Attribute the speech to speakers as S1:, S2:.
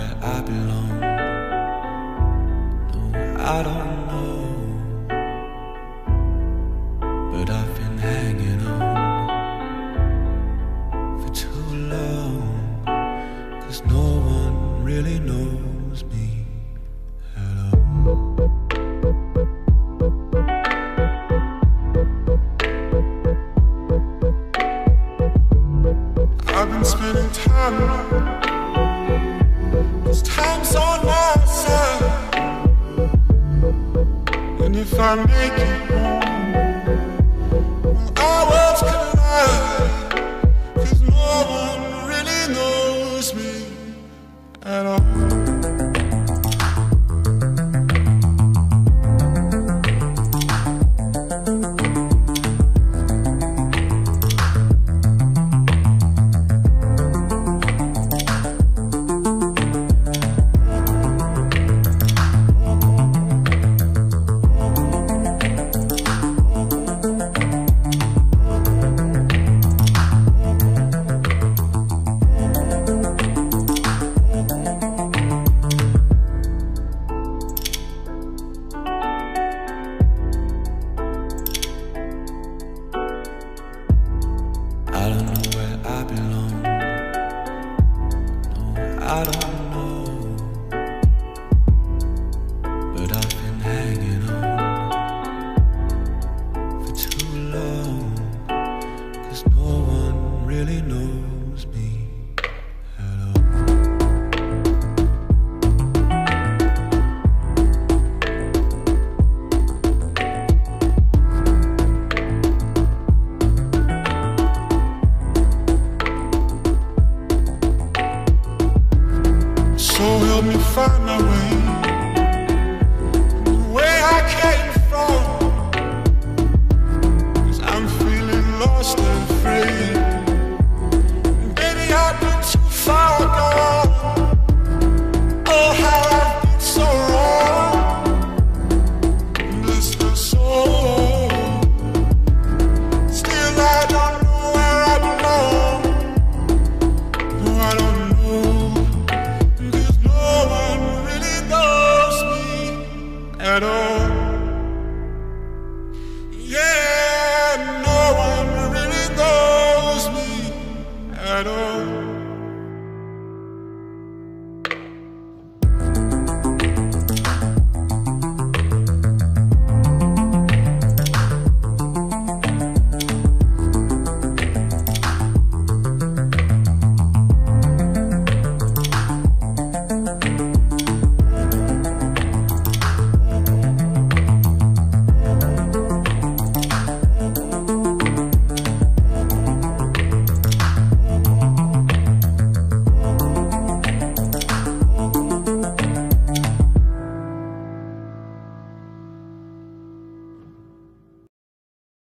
S1: where I belong. No, I don't know. I make it? Our worlds Cause no one really knows me at all bottom help me find my way.